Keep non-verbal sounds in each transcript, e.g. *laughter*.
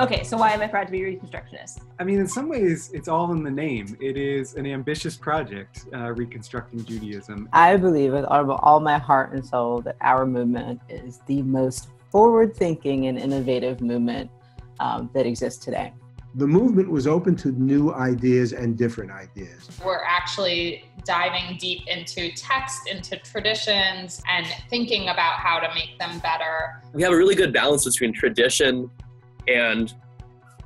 okay, so why am I proud to be a Reconstructionist? I mean, in some ways, it's all in the name. It is an ambitious project, uh, reconstructing Judaism. I believe with all, all my heart and soul that our movement is the most forward thinking and innovative movement um, that exists today. The movement was open to new ideas and different ideas. We're actually diving deep into text, into traditions, and thinking about how to make them better. We have a really good balance between tradition and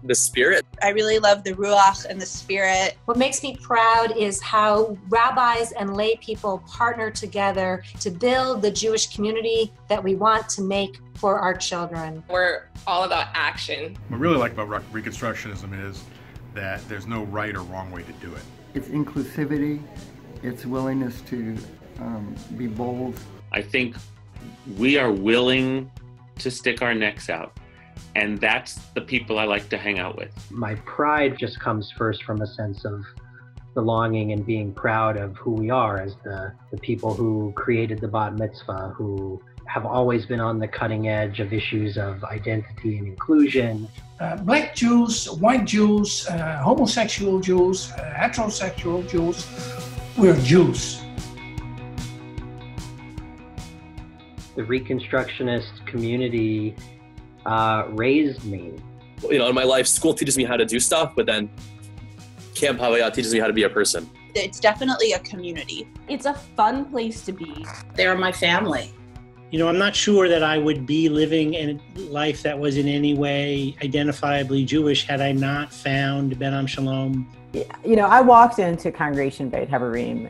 the spirit. I really love the ruach and the spirit. What makes me proud is how rabbis and lay people partner together to build the Jewish community that we want to make for our children. We're all about action. What I really like about Reconstructionism is that there's no right or wrong way to do it. It's inclusivity, it's willingness to um, be bold. I think we are willing to stick our necks out and that's the people I like to hang out with. My pride just comes first from a sense of belonging and being proud of who we are as the, the people who created the bat mitzvah, who have always been on the cutting edge of issues of identity and inclusion. Uh, black Jews, white Jews, uh, homosexual Jews, uh, heterosexual Jews, we're Jews. The Reconstructionist community uh, raised me. You know, in my life, school teaches me how to do stuff, but then Camp Havaya teaches me how to be a person. It's definitely a community. It's a fun place to be. They're my family. You know, I'm not sure that I would be living a life that was in any way identifiably Jewish had I not found Bet Am Shalom. You know, I walked into Congregation Beit Havarim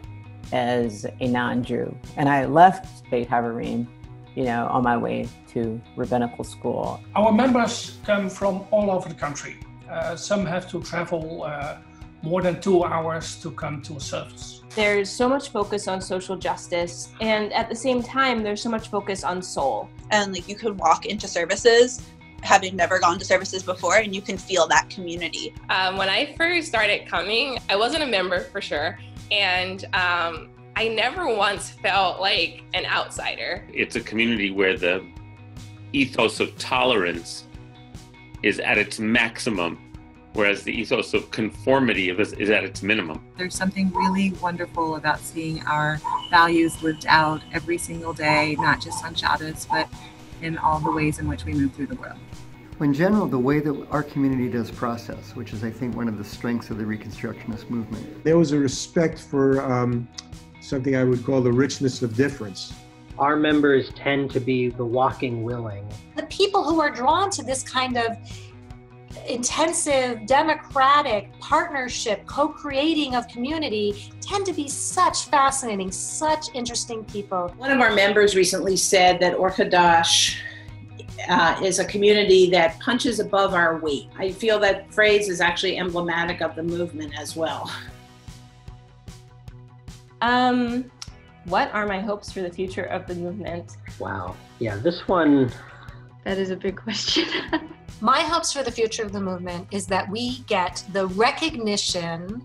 as a non-Jew, and I left Beit Havarim you know, on my way to rabbinical school. Our members come from all over the country. Uh, some have to travel uh, more than two hours to come to a service. There's so much focus on social justice, and at the same time, there's so much focus on soul. And like you could walk into services having never gone to services before and you can feel that community. Um, when I first started coming, I wasn't a member for sure. And um, I never once felt like an outsider. It's a community where the ethos of tolerance is at its maximum, whereas the ethos of conformity is, at its minimum. There's something really wonderful about seeing our values lived out every single day, not just on Shabbos, but in all the ways in which we move through the world. In general, the way that our community does process, which is, I think, one of the strengths of the Reconstructionist movement. There was a respect for um, something I would call the richness of difference. Our members tend to be the walking willing. The people who are drawn to this kind of intensive democratic partnership co-creating of community tend to be such fascinating such interesting people one of our members recently said that Or uh, is a community that punches above our weight i feel that phrase is actually emblematic of the movement as well *laughs* um, what are my hopes for the future of the movement? Wow. Yeah, this one. That is a big question. *laughs* my hopes for the future of the movement is that we get the recognition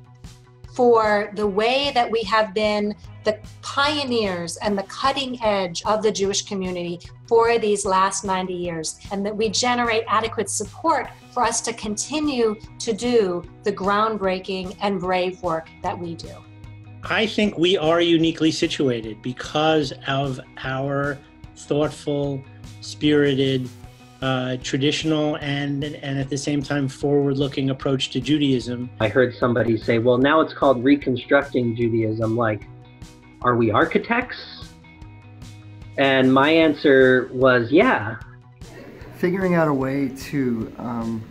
for the way that we have been the pioneers and the cutting edge of the Jewish community for these last 90 years, and that we generate adequate support for us to continue to do the groundbreaking and brave work that we do. I think we are uniquely situated because of our thoughtful, spirited, uh, traditional, and and at the same time forward-looking approach to Judaism. I heard somebody say, "Well, now it's called reconstructing Judaism." Like, are we architects? And my answer was, "Yeah." Figuring out a way to um,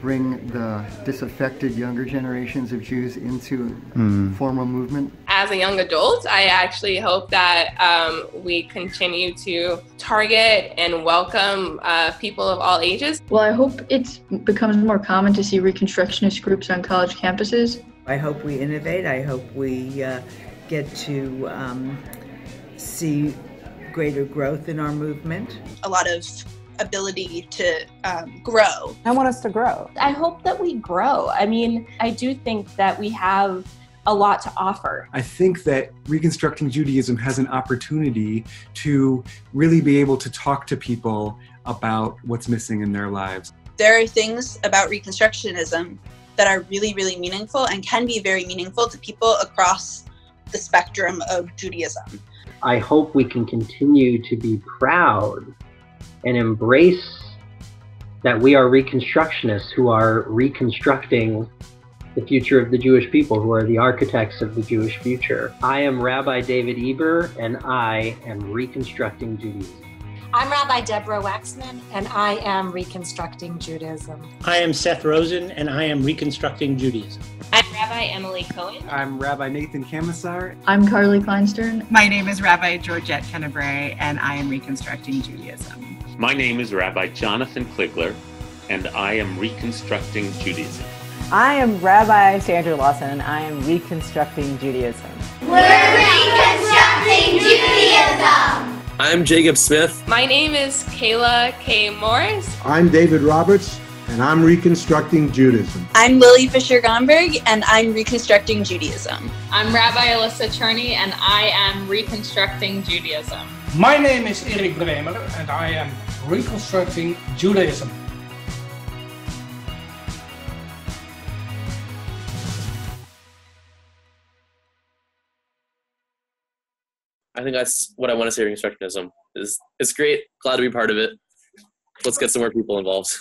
bring the disaffected younger generations of Jews into mm. formal movement? As a young adult, I actually hope that um, we continue to target and welcome uh, people of all ages. Well, I hope it becomes more common to see Reconstructionist groups on college campuses. I hope we innovate. I hope we uh, get to um, see greater growth in our movement. A lot of ability to um, grow. I want us to grow. I hope that we grow. I mean, I do think that we have a lot to offer. I think that Reconstructing Judaism has an opportunity to really be able to talk to people about what's missing in their lives. there are things about Reconstructionism that are really, really meaningful and can be very meaningful to people across the spectrum of Judaism. I hope we can continue to be proud and embrace that we are Reconstructionists who are reconstructing the future of the Jewish people, who are the architects of the Jewish future. I am Rabbi David Eber, and I am reconstructing Judaism. I'm Rabbi Deborah Waxman, and I am reconstructing Judaism. I am Seth Rosen, and I am reconstructing Judaism. I'm Rabbi Emily Cohen. I'm Rabbi Nathan Kamesar. I'm Carly Kleinstern. My name is Rabbi Georgette Kennebrae, and I am reconstructing Judaism. My name is Rabbi Jonathan Kligler, and I am reconstructing Judaism. I am Rabbi Sandra Lawson, and I am reconstructing Judaism. We're I'm Jacob Smith. My name is Kayla K. Morris. I'm David Roberts, and I'm reconstructing Judaism. I'm Lily Fisher Gomberg, and I'm reconstructing Judaism. I'm Rabbi Alyssa Cherney, and I am reconstructing Judaism. My name is Eric Bremer, and I am reconstructing Judaism. I think that's what I want to say. Reconstructionism is it's great. Glad to be part of it. Let's get some more people involved.